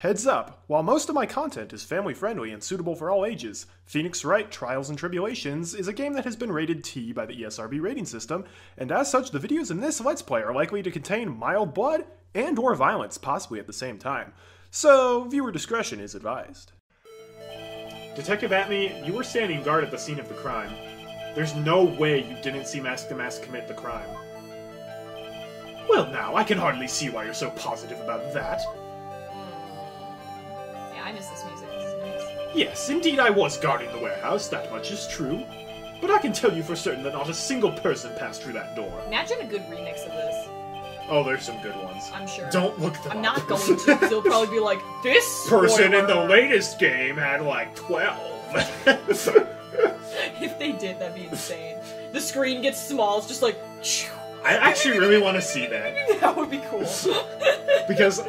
Heads up, while most of my content is family friendly and suitable for all ages, Phoenix Wright Trials and Tribulations is a game that has been rated T by the ESRB rating system, and as such, the videos in this Let's Play are likely to contain mild blood and or violence, possibly at the same time. So, viewer discretion is advised. Detective Atmey, you were standing guard at the scene of the crime. There's no way you didn't see Mask DeMasque commit the crime. Well, now, I can hardly see why you're so positive about that. Yeah, I miss this music. This nice. Yes, indeed I was guarding the warehouse, that much is true. But I can tell you for certain that not a single person passed through that door. Imagine a good remix of this. Oh, there's some good ones. I'm sure. Don't look them I'm up. not going to. They'll probably be like, this person in the latest game had like 12. If they did, that'd be insane. The screen gets small. It's just like. I actually really want to see that. That would be cool. Because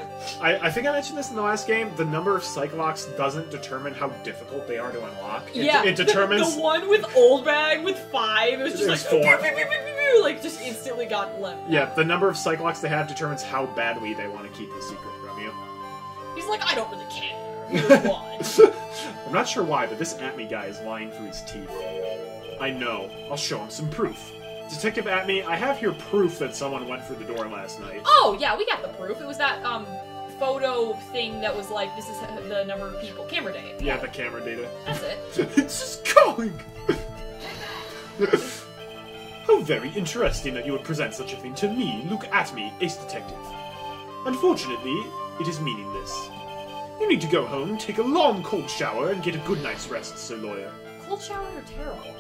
I, I think I mentioned this in the last game. The number of Psyche-Locks doesn't determine how difficult they are to unlock. It, yeah, it the- determines. the, one with old bag with five. It was just like four. pew, pew, pew, like just instantly got left. yeah, the number of Psyche-Locks they have determines how badly they want to keep the secret from you. He's like, I don't really care. I'm not sure why, but this Atmey guy is lying through his teeth. I know. I'll show him some proof. Detective Atmey, I have here proof that someone went through the door last night. Oh yeah, we got the proof. It was that um photo thing that was like, this is the number of people. Camera data. Yeah, the camera data. That's it. it's just going! How very interesting that you would present such a thing to me. Look at me, ace detective. Unfortunately, it is meaningless. You need to go home, take a long cold shower, and get a good night's rest, Sir Lawyer. Cold showers are terrible.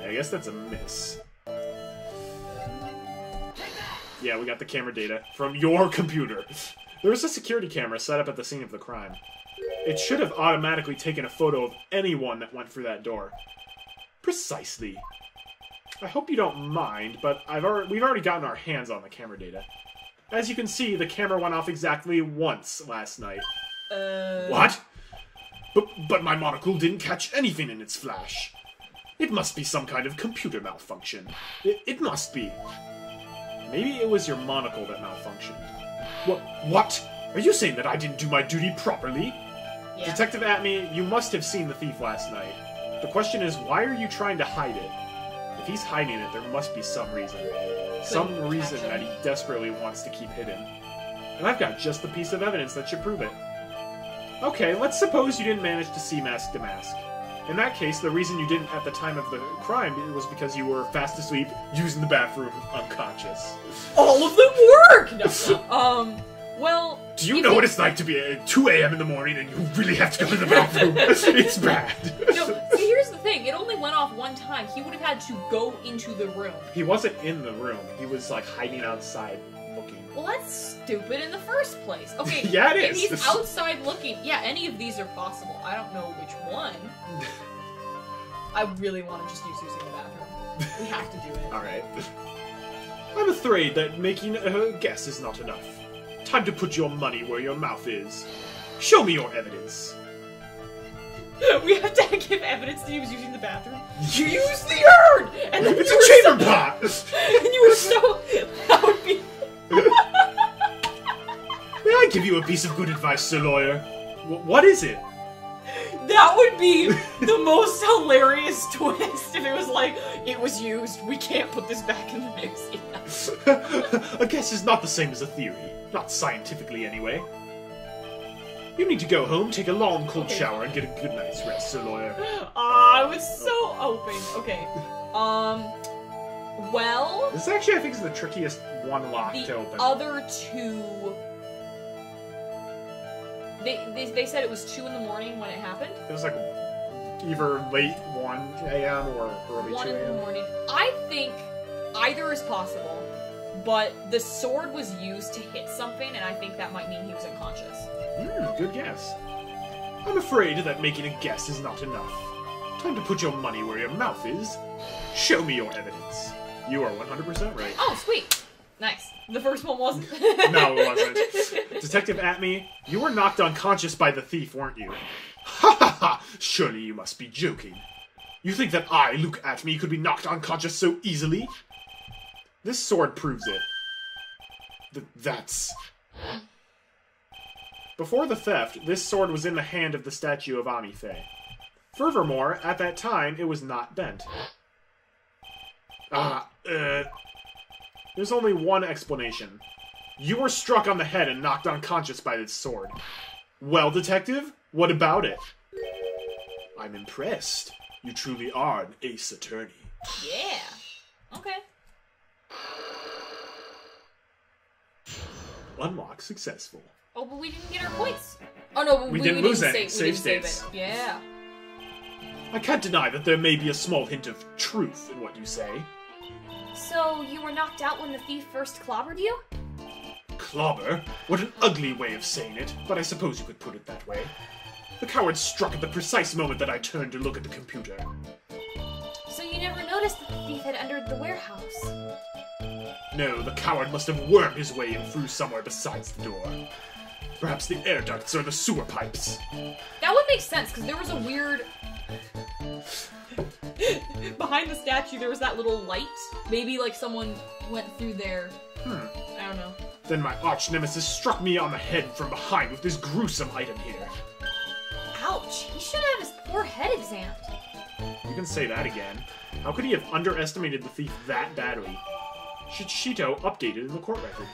I guess that's a miss. Yeah, we got the camera data from your computer. There was a security camera set up at the scene of the crime. It should have automatically taken a photo of anyone that went through that door. Precisely. I hope you don't mind, but I've already, we've already gotten our hands on the camera data. As you can see, the camera went off exactly once last night. Uh. What? But, but my monocle didn't catch anything in its flash. It must be some kind of computer malfunction. It, it must be. Maybe it was your monocle that malfunctioned. What? What? Are you saying that I didn't do my duty properly? Yeah. Detective Atmey, you must have seen the thief last night. The question is, why are you trying to hide it? If he's hiding it, there must be some reason. Some Couldn't reason catch that he desperately wants to keep hidden. And I've got just the piece of evidence that should prove it. Okay, let's suppose you didn't manage to see Mask DeMasque. In that case, the reason you didn't at the time of the crime was because you were fast asleep, using the bathroom, unconscious. All of them work. No. um. Well. Do you if know it- what it's like to be at 2 a.m. in the morning and you really have to go to the bathroom? it's bad. No. See, here's the thing. It only went off one time. He would have had to go into the room. He wasn't in the room. He was like hiding outside looking. Well, that's stupid in the first place. Okay. Yeah, it if he's outside looking, yeah, any of these are possible. I don't know which one. I really want to just use using the bathroom. We have to do it. Alright. I'm afraid that making a guess is not enough. Time to put your money where your mouth is. Show me your evidence. we have to give evidence that he was using the bathroom. You used the urn, and then It's a chamber so, pot! And you were so that would be. May I give you a piece of good advice, Sir Lawyer? Wh- what is it? That would be the most hilarious twist if it was like it was used. We can't put this back in the mix. a guess is not the same as a theory. Not scientifically, anyway. You need to go home, take a long cold shower, and get a good night's rest, Sir Lawyer. Ah, I was so open. Okay. Um. Well, This actually, I think, is the trickiest one lock the to open. other two. They, they they said it was two in the morning when it happened. It was like either late 1 a.m. or early One 2 in the a.m. morning. I think either is possible, but the sword was used to hit something, and I think that might mean he was unconscious. Hmm, good guess. I'm afraid that making a guess is not enough. Time to put your money where your mouth is. Show me your evidence. You are 100% right. Oh, sweet. Nice. The first one wasn't. No, it wasn't. Detective Atmey, you were knocked unconscious by the thief, weren't you? Ha ha ha! Surely you must be joking. You think that I, Luke Atmey, could be knocked unconscious so easily? This sword proves it. Th- that's. Before the theft, this sword was in the hand of the statue of Ami Fey. Furthermore, at that time, it was not bent. Ah, uh, there's only one explanation. You were struck on the head and knocked unconscious by this sword. Well, detective, what about it? I'm impressed. You truly are an ace attorney. Yeah. Okay. Unlock successful. Oh, but we didn't get our points. Oh no, We we, didn't we lose didn't any. save, Save states. Yeah. I can't deny that there may be a small hint of truth in what you say. So you were knocked out when the thief first clobbered you? Clobber? What an ugly way of saying it, but I suppose you could put it that way. The coward struck at the precise moment that I turned to look at the computer. So you never noticed that the thief had entered the warehouse? No, the coward must have wormed his way in through somewhere besides the door. Perhaps the air ducts or the sewer pipes. That would make sense because there was a weird. Behind the statue, there was that little light. Maybe like someone went through there. Hmm. I don't know. Then my arch nemesis struck me on the head from behind with this gruesome item here. Ouch, he should have his poor head examined. You can say that again. How could he have underestimated the thief that badly? Shichishito updated in the court record.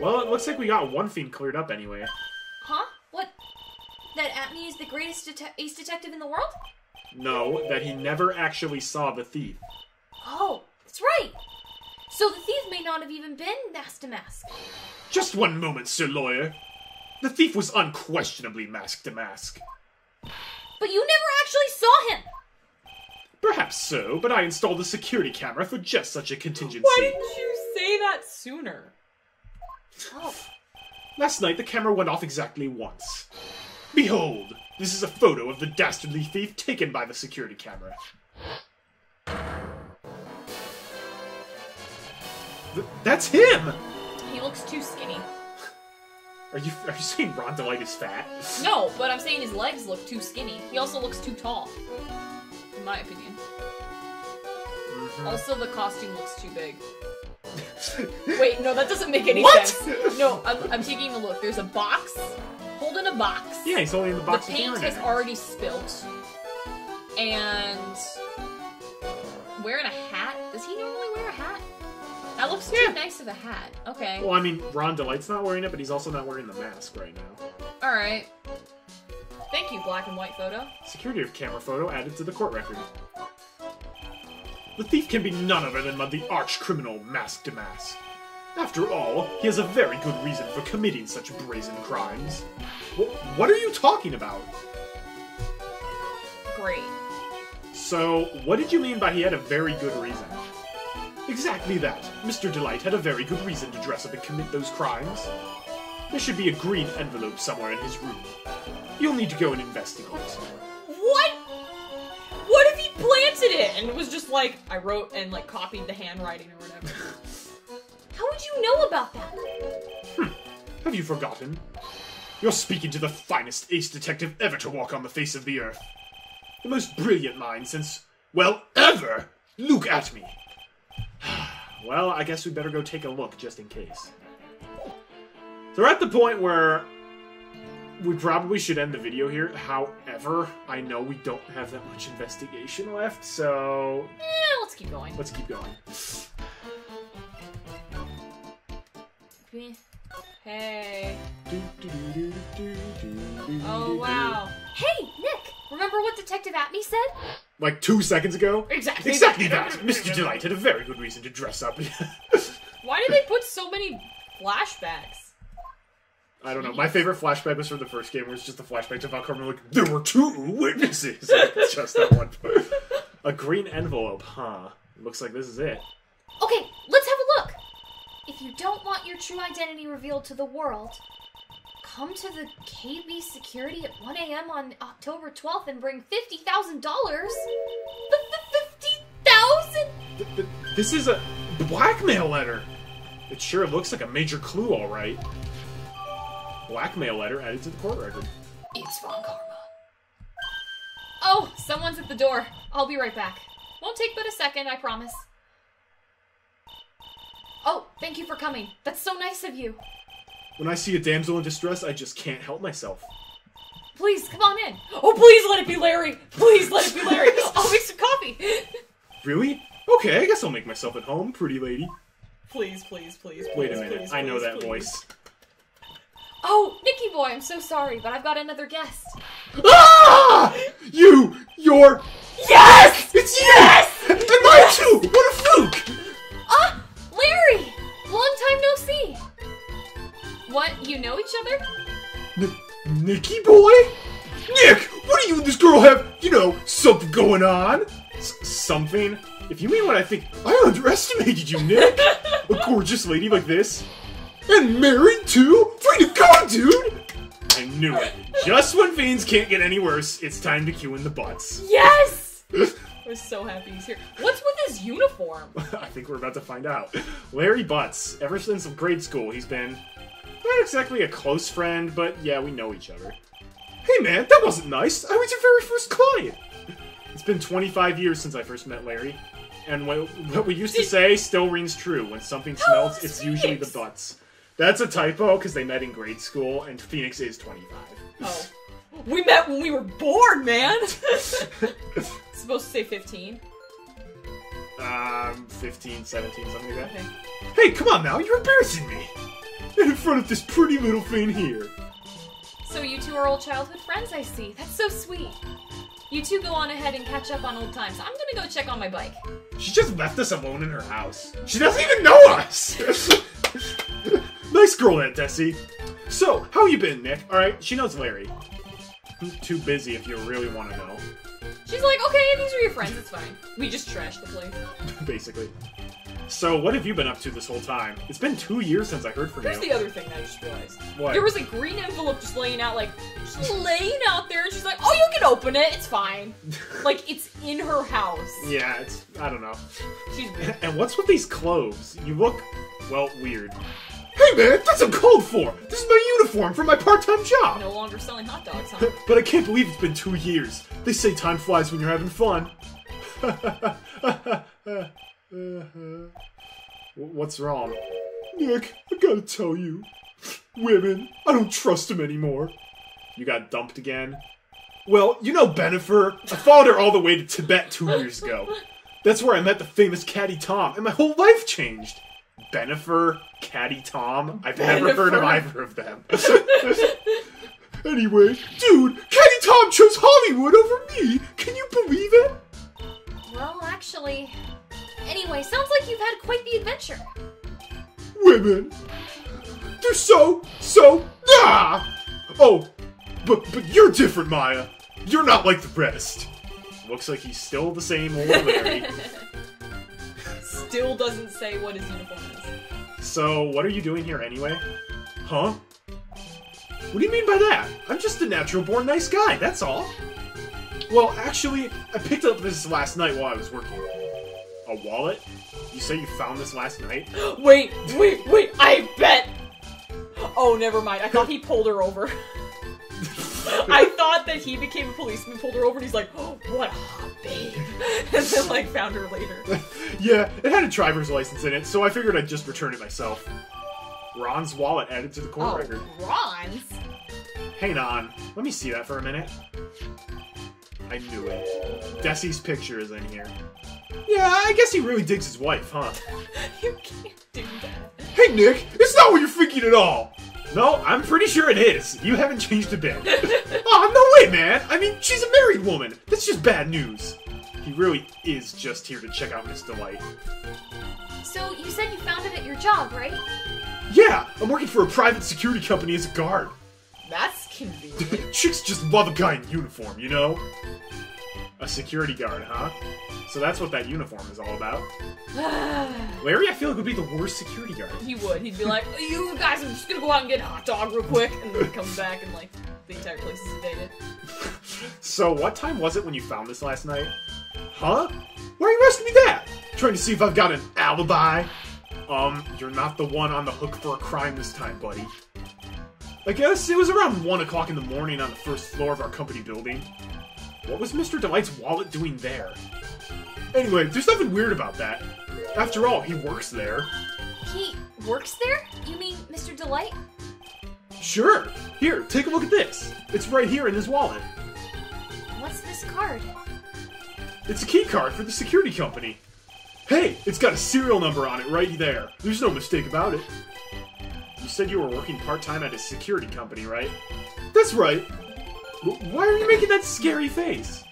Well, it looks like we got one fiend cleared up anyway. Huh? What? That Atmey is the greatest dete- ace detective in the world? No, that he never actually saw the thief. Oh, that's right. So the thief may not have even been Mask DeMasque. Just one moment, Sir Lawyer. The thief was unquestionably masked to mask. But you never actually saw him. Perhaps so, but I installed a security camera for just such a contingency. Why didn't you say that sooner? Oh, Last night, the camera went off exactly once. Behold, this is a photo of the dastardly thief taken by the security camera. Th- that's him! He looks too skinny. Are you are you saying Ron DeLite is fat? No, but I'm saying his legs look too skinny. He also looks too tall. In my opinion. Mm-hmm. Also, the costume looks too big. Wait, no, that doesn't make any What? sense. No, I'm, I'm taking a look. There's a box. Holding a box. yeah, he's only in the box The paint has already spilt. And wearing a hat. Does he normally wear a hat? That looks too Yeah. nice of a hat. Okay. Well, I mean, Ron DeLite's not wearing it, but he's also not wearing the mask right now. All right. Thank you, black and white photo. Security of camera photo added to the court record. The thief can be none other than the arch criminal Mask DeMasque. After all, he has a very good reason for committing such brazen crimes. Wh- what are you talking about? Great. So, what did you mean by he had a very good reason? Exactly that. Mr. DeLite had a very good reason to dress up and commit those crimes. There should be a green envelope somewhere in his room. You'll need to go and investigate. What? What if he planted it and it was just like I wrote and like copied the handwriting or whatever? how would you know about that? Hmm. Have you forgotten? You're speaking to the finest ace detective ever to walk on the face of the earth. The most brilliant mind since, well, ever! Look at me! well, I guess we better go take a look just in case. So we're at the point where we probably should end the video here. However, I know we don't have that much investigation left, so Eh, let's keep going. let's keep going. Hey. Oh wow. Hey, Nick, remember what Detective Atmey said? Like two seconds ago? Exactly. Exactly that! Mr. Delight had a very good reason to dress up. Why did they put so many flashbacks? I don't know. My favorite flashback was from the first game, where it's just the flashback to Val Kilmer, like, there were two witnesses! Like, it's just that one part. A green envelope, huh? Looks like this is it. Okay, let's have a look. If you don't want your true identity revealed to the world, come to the KB security at 1 a.m. on October 12th and bring $50,000. 50,000? Th- th- This is a blackmail letter! It sure looks like a major clue, alright. Blackmail letter added to the court record. It's Von Karma. Oh, someone's at the door. I'll be right back. Won't take but a second, I promise. Oh, thank you for coming. That's so nice of you. When I see a damsel in distress, I just can't help myself. Please, come on in. Oh, please let it be Larry. Please let it be Larry. I'll make some coffee. Really? Okay, I guess I'll make myself at home, pretty lady. Please, please, please. Wait a please, minute, please, I know please, that please. voice. Oh, Nicky boy, I'm so sorry, but I've got another guest. Ah! You! You're. Yes! It's you! Yes! And mine too! What a fluke! Ah, Larry! Long time no see. What? You know each other? N- Nicky boy? Nick, what do you and this girl have, you know, something going on? S- something? If you mean what I think, I underestimated you, Nick. a gorgeous lady like this. And married too? Way to go, dude! I knew it. Just when things can't get any worse, it's time to cue in the Butz. Yes! I was so happy he's here. What's with his uniform? I think we're about to find out. Larry Butz, ever since grade school, he's been not exactly a close friend, but yeah, we know each other. Hey man, that wasn't nice. I was your very first client. It's been 25 years since I first met Larry, and what, what we used to say still rings true. When something smells, it's usually the Butz. That's a typo because they met in grade school, and Phoenix is 25. Oh. We met when we were born, man! Supposed to say 15. Um, 15, 17, something like that. Okay. Hey, come on now, you're embarrassing me. And in front of this pretty little thing here. So you two are old childhood friends, I see. That's so sweet. You two go on ahead and catch up on old times. I'm gonna go check on my bike. She just left us alone in her house. She doesn't even know us! nice girl, that Desi. So, how you been, Nick? Alright, she knows Larry. Too busy if you really want to know, She's like, okay, these are your friends, it's fine. We just trashed the place. basically. So, what have you been up to this whole time? It's been two years since I heard from Here's you. the other thing that I just realized. What? There was a green envelope just laying out, like, just laying out there, and she's like, oh, you can open it, it's fine. like, it's in her house. Yeah, it's. I don't know. She's weird. And what's with these clothes? You look, well, weird. Hey man, that's uncalled for! This is my uniform for my part time job! No longer selling hot dogs, huh? But I can't believe it's been two years. They say time flies when you're having fun. What's wrong? Nick, I gotta tell you. Women, I don't trust them anymore. You got dumped again? Well, you know Benifer. I followed her all the way to Tibet two years ago. That's where I met the famous Caddy Tom, and my whole life changed. Benifer, Caddy Tom. I've never heard of either of them. anyway, dude, Caddy Tom chose Hollywood over me. Can you believe it? Well, actually. Anyway, sounds like you've had quite the adventure. Women, they're so so ah. Oh, but but you're different, Maya. You're not like the rest. Looks like he's still the same old Larry. Still doesn't say what his uniform is. so, what are you doing here anyway? Huh? What do you mean by that? I'm just a natural born nice guy, that's all. Well, actually, I picked up this last night while I was working. A wallet? You say you found this last night? Wait, wait, wait, I bet! Oh, never mind. I thought he pulled her over. I thought that he became a policeman, pulled her over, and he's like, oh, what a hot babe. And then, like, found her later. yeah, it had a driver's license in it, so I figured I'd just return it myself. Ron's wallet added to the court Oh, record. Ron's? Hang on, let me see that for a minute. I knew it. Desi's picture is in here. Yeah, I guess he really digs his wife, huh? You can't do that. Hey, Nick, it's not what you're thinking at all. No, I'm pretty sure it is. You haven't changed a bit. oh, no way, man. I mean, she's a married woman. That's just bad news. He really is just here to check out Miss DeLite. So you said you found it at your job, right? Yeah, I'm working for a private security company as a guard. That's convenient. Chicks just love a guy in uniform, you know? A security guard, huh? So that's what that uniform is all about. Larry, I feel like would be the worst security guard. he would. He'd be like, you guys, I'm just gonna go out and get a hot dog real quick. And then he comes back and, like, the entire place is invaded. So what time was it when you found this last night? Huh? Why are you asking me that? Trying to see if I've got an alibi? Um, you're not the one on the hook for a crime this time, buddy. I guess it was around 1 o'clock in the morning on the first floor of our company building. What was Mr. DeLite's wallet doing there? Anyway, there's nothing weird about that. After all, he works there. He works there? You mean Mr. DeLite? Sure. Here, take a look at this. It's right here in his wallet. What's this card? It's a key card for the security company. Hey, it's got a serial number on it right there. There's no mistake about it. You said you were working part-time at a security company, right? That's right. Why are you making that scary face?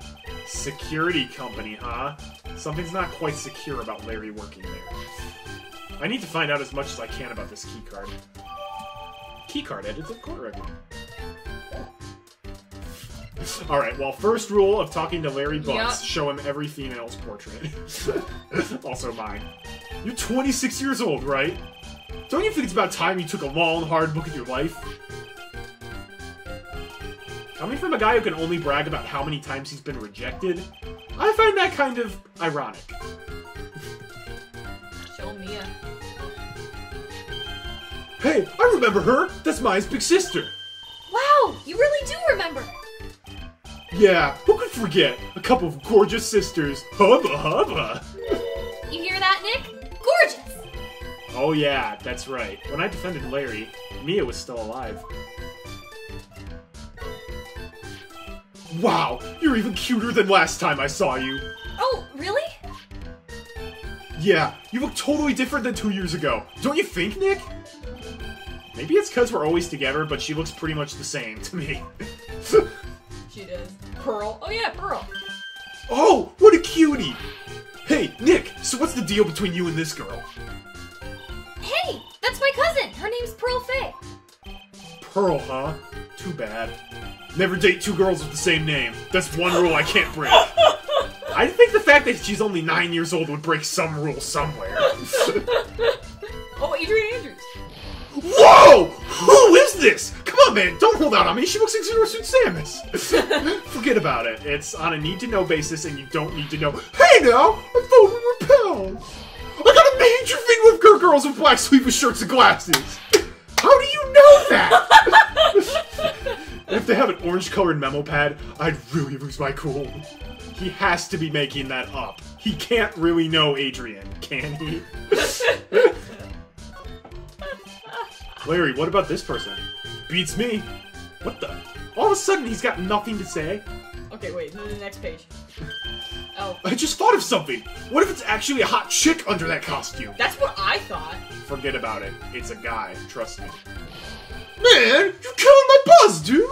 Security company, huh? Something's not quite secure about Larry working there. I need to find out as much as I can about this key card. Key card added to court record. Alright, well, first rule of talking to Larry Butz, Yup. show him every female's portrait. also mine. You're 26 years old, right? Don't you think it's about time you took a long, hard look at your life? Coming from a guy who can only brag about how many times he's been rejected, I find that kind of ironic. Show Mia. Hey, I remember her! That's Maya's big sister! Wow, you really do remember. Yeah, who could forget? A couple of gorgeous sisters. Hubba hubba! You hear that, Nick? Gorgeous. Oh yeah, that's right. When I defended Larry, Mia was still alive. Wow, you're even cuter than last time I saw you. Oh, really? Yeah, you look totally different than two years ago. Don't you think, Nick? Maybe it's because we're always together, but she looks pretty much the same to me. She does. Pearl. Oh yeah, Pearl. oh, what a cutie! Hey, Nick, so what's the deal between you and this girl? Hey, that's my cousin. Her name's Pearl Fey. Pearl, huh? Too bad. Never date two girls with the same name. That's one rule I can't break. I think the fact that she's only nine years old would break some rule somewhere. Oh, Adrian Andrews. Whoa! Who is this? Come on, man, don't hold out on me. She looks like Zero Suit Samus. Forget about it. It's on a need to know basis, and you don't need to know. Hey now, I thought we were pals. I got a major thing with good girls with black sleeveless shirts and glasses. That? if they have an orange colored memo pad, I'd really lose my cool. He has to be making that up. He can't really know Adrian, can he? Larry, what about this person? Beats me. What the? All of a sudden, he's got nothing to say. Okay, wait. The next page. Oh, I just thought of something. What if it's actually a hot chick under that costume? that's what I thought. Forget about it. It's a guy. Trust me. Man, you're killing my buzz, dude.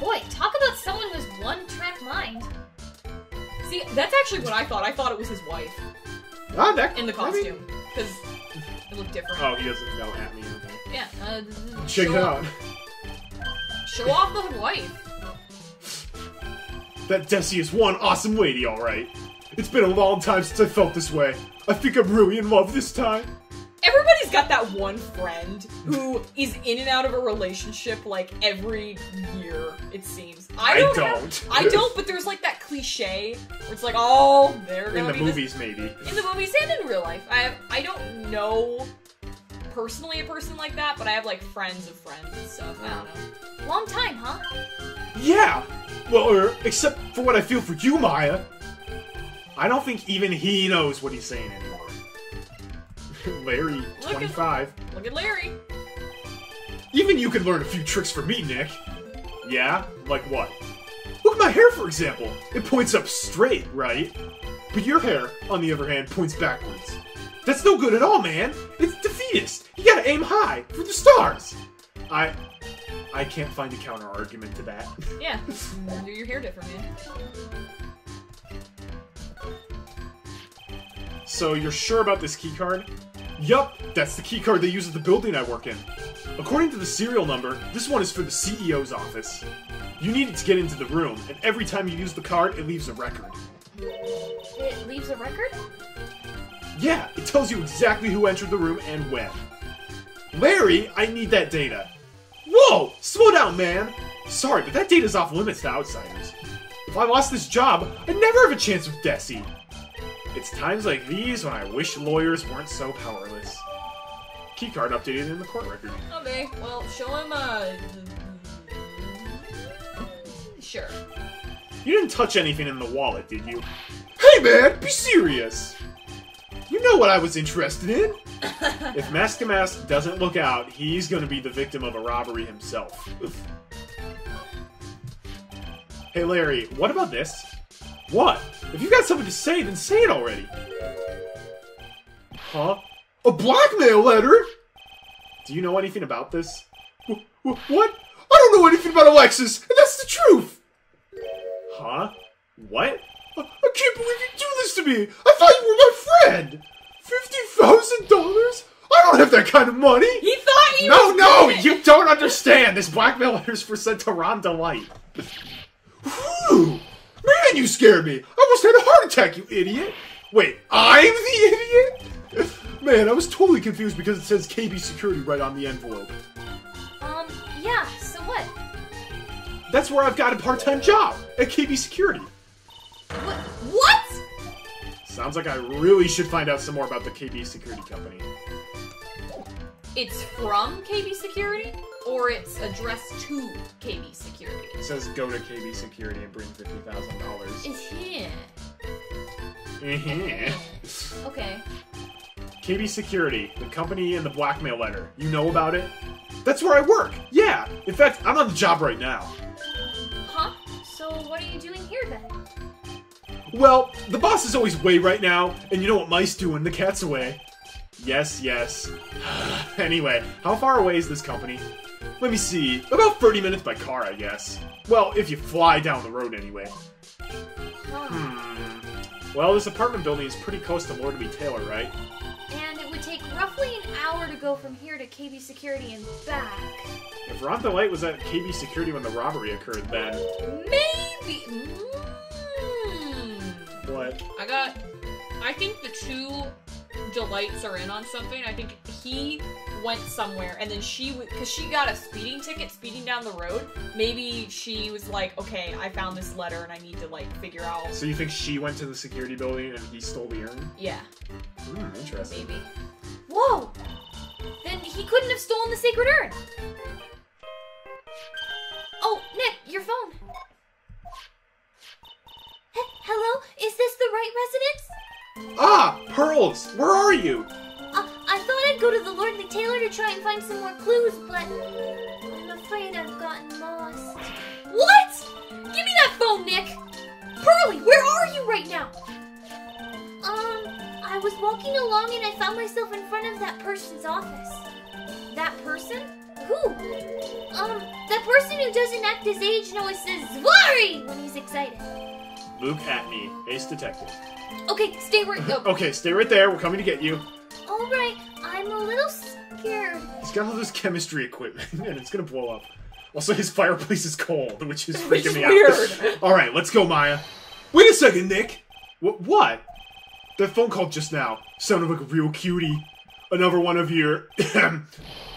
Boy, talk about someone who's one-track mind. See, that's actually what I thought. I thought it was his wife Ah, that in the I mean- costume because it looked different. oh, he doesn't know at me. Okay. Yeah. Uh, Check show it off- out. Show off the wife. That Desi is one awesome lady, all right. It's been a long time since I felt this way. I think I'm really in love this time. Everybody's got that one friend who is in and out of a relationship like every year, it seems. I I don't. don't. have- I don't, but there's like that cliche where it's like, oh, they're In the be this- movies, maybe. in the movies and in real life. I have, I don't know personally a person like that, but I have like friends of friends and stuff. I don't know. Long time, huh? Yeah! Well, er, except for what I feel for you, Maya. I don't think even he knows what he's saying anymore. Larry, at- 25. Look at Larry. Even you can learn a few tricks from me, Nick. Yeah? Like what? Look at my hair, for example. It points up straight, right? But your hair, on the other hand, points backwards. That's no good at all, man. It's defeatist. You gotta aim high for the stars. I, I can't find a counter argument to that. Yeah, do your hair different, man. So you're sure about this keycard? Yup, that's the keycard they use at the building I work in. According to the serial number, this one is for the CEO's office. You need it to get into the room, and every time you use the card, it leaves a record. It leaves a record? Yeah, it tells you exactly who entered the room and when. Larry, I need that data. Whoa! Slow down, man! Sorry, but that data's off limits to outsiders. If I lost this job, I'd never have a chance with Desi. It's times like these when I wish lawyers weren't so powerless. Keycard updated in the court record. Okay, well, show him, uh. Sure. You didn't touch anything in the wallet, did you? Hey man, be serious! You know what I was interested in? if Mask Mask doesn't look out, he's gonna be the victim of a robbery himself. hey Larry, what about this? What? If you got something to say, then say it already. Huh? A blackmail letter? Do you know anything about this? Wh- What? I don't know anything about Alexis, and that's the truth. Huh? What? I, I can't believe you do this to me. I thought you were my friend. Fifty thousand dollars? I don't have that kind of money. He thought he No, no, good. you don't understand. This blackmail letter's for sent to Ron DeLite. Whew. Man, you scared me. I almost had a heart attack, you idiot. Wait, I'm the idiot? Man, I was totally confused because it says KB Security right on the envelope. Um, yeah, so what? That's where I've got a part-time job at KB Security. What? What? Sounds like I really should find out some more about the KB Security Company. It's from KB Security, or it's addressed to KB Security. It says go to KB Security and bring fifty thousand dollars. Is here. Mm-hmm. Okay. KB Security, the company in the blackmail letter. You know about it? That's where I work. Yeah. In fact, I'm on the job right now. Huh? So what are you doing here then? Well, the boss is always away right now, and you know what mice do when the cat's away. Yes, yes. anyway, how far away is this company? Let me see. About 30 minutes by car, I guess. Well, if you fly down the road anyway. Hmm. Well, this apartment building is pretty close to Lordly Tailor, right? And it would take roughly an hour to go from here to KB Security and back. If Ron Light was at KB Security when the robbery occurred, then Maybe. Delights are in on something. I think he went somewhere and then she, because she got a speeding ticket speeding down the road. Maybe she was like, okay, I found this letter and I need to like figure out. So you think she went to the security building and he stole the urn? Yeah, Hmm, interesting. maybe. Whoa! Then he couldn't have stolen the sacred urn. Oh, Nick, your phone. He- hello, is this the right residence? Ah, Pearls, where are you? Uh, I thought I'd go to the Lordly Tailor to try and find some more clues, but I'm afraid I've gotten lost. What? Give me that phone, Nick! Pearly, where are you right now? Um, I was walking along and I found myself in front of that person's office. That person? Who? Um, that person who doesn't act his age and always says Zvarri when he's excited. Luke Atmey, ace detective. Okay, stay right. Oh, Okay, stay right there. We're coming to get you. all right. I'm a little scared. He's got all this chemistry equipment, and it's gonna blow up. Also, his fireplace is cold, which is freaking Which is me weird. out. all right, let's go, Maya. Wait a second, Nick. Wh- what? That phone call just now sounded like a real cutie. Another one of your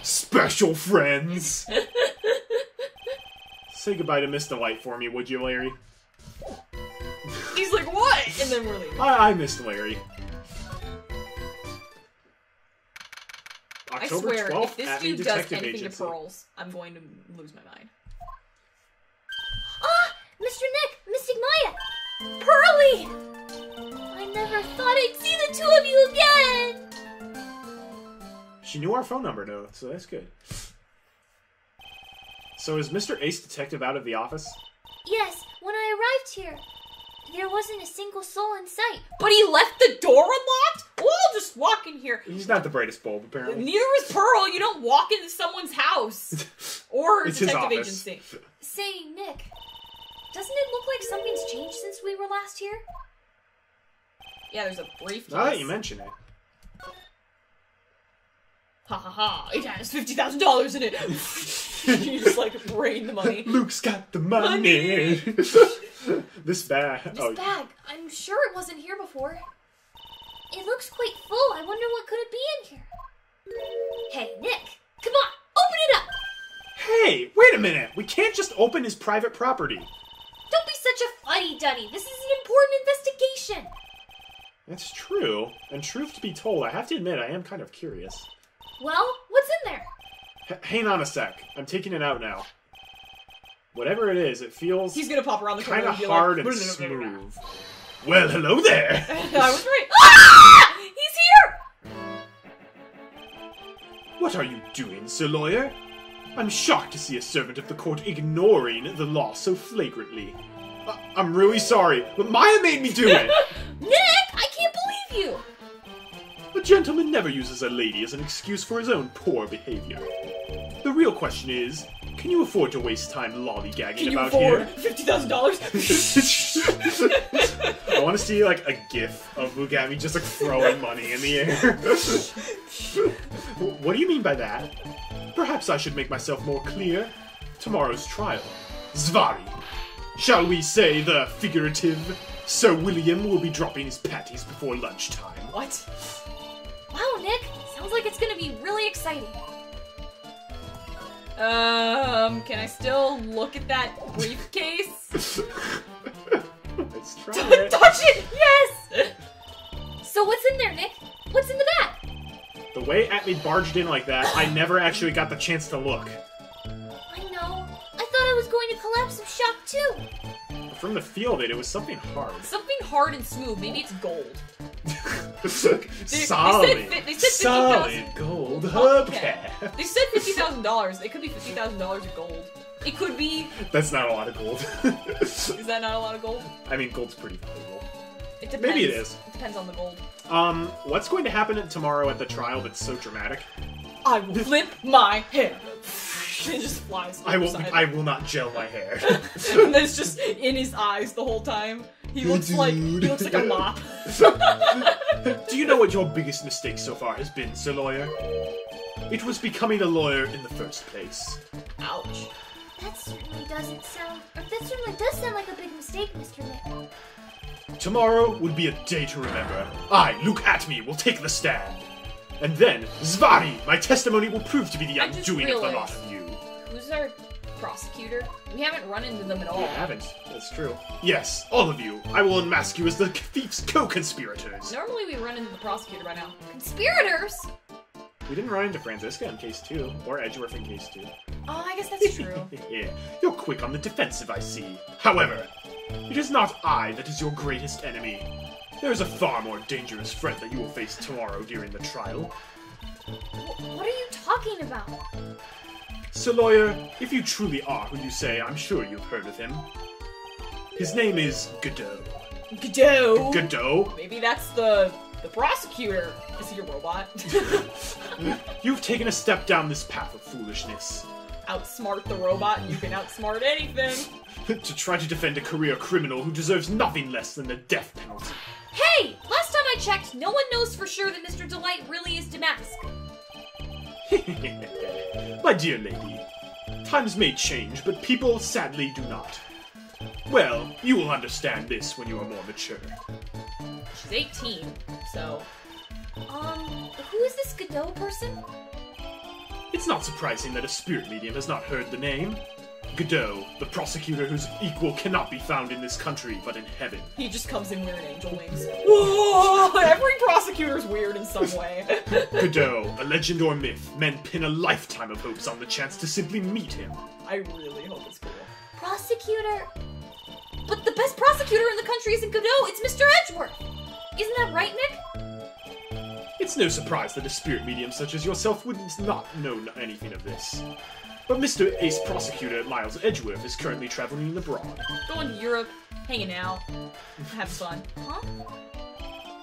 special friends. Say goodbye to Miss DeLite for me, would you, Larry? He's like, what? And then we're leaving. I, I missed Larry. I October swear, 12th, if this dude does Detective anything Agency. to Pearls, I'm going to lose my mind. Ah, Mr. Nick, Mystic Maya, Pearly. I never thought I'd see the two of you again. She knew our phone number, though, so that's good. So is Mr. Ace Detective out of the office? Yes, when I arrived here, there wasn't a single soul in sight. But he left the door unlocked? We'll all just walk in here. He's not the brightest bulb, apparently. Neither is Pearl. You don't walk into someone's house or It's detective office. agency. Say, Nick, doesn't it look like something's changed since we were last here? Yeah, there's a briefcase. Now that you mention it. Ha ha ha! It has fifty thousand dollars in it. you just like rain the money. Luke's got the money. this bag. This Oh, bag, I'm sure it wasn't here before. It looks quite full. I wonder what could it be in here. Hey, Nick, come on, open it up. hey, wait a minute. We can't just open his private property. Don't be such a fuddy-duddy. This is an important investigation. That's true. And truth to be told, I have to admit, I am kind of curious. Well, what's in there? H- hang on a sec. I'm taking it out now. Whatever it is, it feels He's gonna pop around the corner kind of and be hard like, and smooth. Well, hello there. I was right. Ah! He's here. What are you doing, Sir Lawyer? I'm shocked to see a servant of the court ignoring the law so flagrantly. I- I'm really sorry, but Maya made me do it! Nick, I can't believe you. A gentleman never uses a lady as an excuse for his own poor behavior. The real question is, can you afford to waste time lollygagging Can you about afford here? fifty thousand dollars? I want to see like a gif of Mugami just like throwing money in the air. what do you mean by that? Perhaps I should make myself more clear. Tomorrow's trial. Zvarri. Shall we say the figurative? Sir William will be dropping his patties before lunchtime. What? Wow, Nick, sounds like it's gonna be really exciting. Um, can I still look at that briefcase? Let's try it. Touch it! Yes! So what's in there, Nick? What's in the back? The way Atmey barged in like that, I never actually got the chance to look. I know. I thought I was going to collapse of shock too. From the feel of it, it was something hard. Something hard and smooth. Maybe it's gold. Solid. they said- they said solid gold hubcap. They said fifty thousand dollars. It could be fifty thousand dollars of gold. It could be. That's not a lot of gold. Is that not a lot of gold? I mean, gold's pretty valuable. It depends. Maybe it is. It depends on the gold. Um, what's going to happen tomorrow at the trial that's so dramatic? I will flip my hair. it just flies. I will. Side. I will not gel my hair. and then it's just in his eyes the whole time. He looks like he looks like a mop. Do you know what your biggest mistake so far has been, Sir Lawyer? It was becoming a lawyer in the first place. Ouch. That certainly doesn't sound. Or that certainly does sound like a big mistake, Mr. Nick. Tomorrow would be a day to remember. I, Luke Atmey, will take the stand. And then, Zvarri, my testimony will prove to be the I undoing of the lot of you. Who's our prosecutor? We haven't run into them at all. I haven't. That's true. Yes, all of you. I will unmask you as the thief's co-conspirators. Normally we run into the prosecutor by now. Conspirators? We didn't run into Franziska in case two, or Edgeworth in case two. Oh, I guess that's true. yeah, you're quick on the defensive, I see. However, it is not I that is your greatest enemy. There is a far more dangerous threat that you will face tomorrow during the trial. Wh- what are you talking about? Sir Lawyer, if you truly are who you say, I'm sure you've heard of him. His name is Godot. Godot. Godot, Maybe that's the the prosecutor. Is he a robot? you've taken a step down this path of foolishness. outsmart the robot, and you can outsmart anything. to try to defend a career criminal who deserves nothing less than the death penalty. Hey! Last time I checked, no one knows for sure that Mr. DeLite really is Damask. My dear lady, times may change, but people sadly do not. Well, you will understand this when you are more mature. She's 18, so Um, who is this Godot person? It's not surprising that a spirit medium has not heard the name. Godot, the prosecutor whose equal cannot be found in this country but in heaven. he just comes in wearing angel wings. Whoa! Every prosecutor's weird in some way. Godot, a legend or myth, men pin a lifetime of hopes on the chance to simply meet him. I really hope it's cool. Prosecutor. But the best prosecutor in the country isn't Godot, it's Mr. Edgeworth. Isn't that right, Nick? It's no surprise that a spirit medium such as yourself would not know anything of this. But Mr. Ace Prosecutor Miles Edgeworth is currently traveling abroad. Going to Europe, hanging out, having fun. Huh?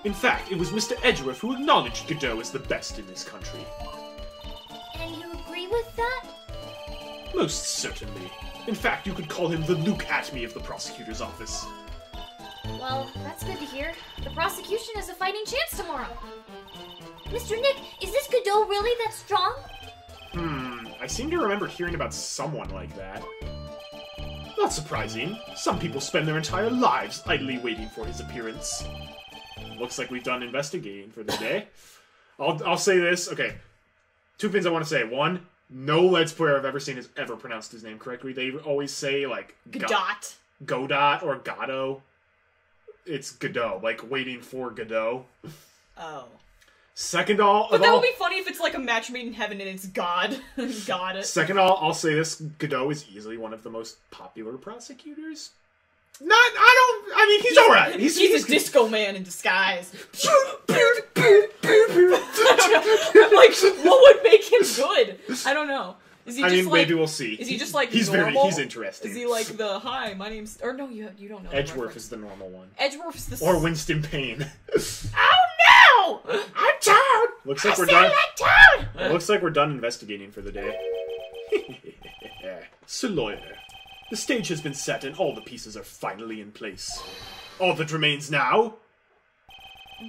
In fact, it was Mr. Edgeworth who acknowledged Godot as the best in this country. And you agree with that? Most certainly. In fact, you could call him the Luke Atmey of the prosecutor's office. Well, that's good to hear. The prosecution has a fighting chance tomorrow. Mr. Nick, is this Godot really that strong? Hmm, I seem to remember hearing about someone like that. Not surprising. Some people spend their entire lives idly waiting for his appearance. Looks like we've done investigating for the day. I'll, I'll say this. Okay. Two things I want to say. One, no Let's Player I've ever seen has ever pronounced his name correctly. They always say, like, Godot. Godot or Godot. It's Godot, like waiting for Godot. Oh. Second all, But that all would be funny if it's like a match made in heaven and it's God. Got it. Second, all, I'll say this: Godot is easily one of the most popular prosecutors. Not, I don't. I mean, he's all right. He's, He's, he's a disco man in disguise. like, what would make him good? I don't know. Is he I just mean, like, maybe we'll see. Is he just like he's normal? very he's interesting. Is he like the hi? My name's or no? You you don't know. Edgeworth reference. is the normal one, Edgeworth is the or Winston Payne. Oh I'm Toad. Looks like I we're done. like. Looks like we're done investigating for the day. Sir Lawyer, the stage has been set and all the pieces are finally in place. All that remains now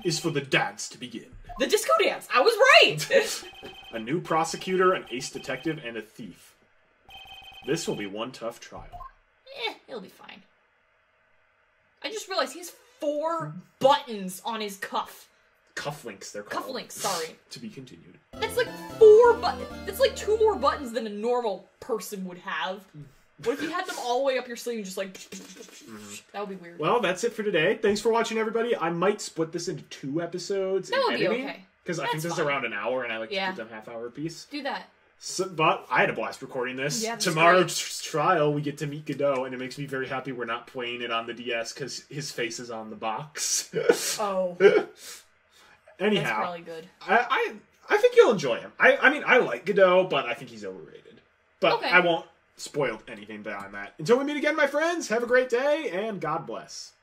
is for the dance to begin. The disco dance. I was right. A new prosecutor, an ace detective, and a thief. This will be one tough trial. eh, it'll be fine. I just realized he has four buttons on his cuff. Cufflinks, they're called. Cufflinks. Sorry. To be continued. That's like four buttons. That's like two more buttons than a normal person would have. Mm. What if you had them all the way up your sleeve and just like mm-hmm. that would be weird. Well, that's it for today. Thanks for watching, everybody. I might split this into two episodes. That would be okay. Because I think That's this is fine. around an hour, and I like to Yeah. keep them half hour piece. Do that. So, but I had a blast recording this. Yeah, that's Tomorrow's trial, we get to meet Godot, and it makes me very happy we're not playing it on the DS because his face is on the box. Oh, Anyhow, That's probably good. I, I I think you'll enjoy him. I I mean I like Godot, but I think he's overrated. But okay. I won't spoil anything beyond that. Until we meet again, my friends, have a great day and God bless.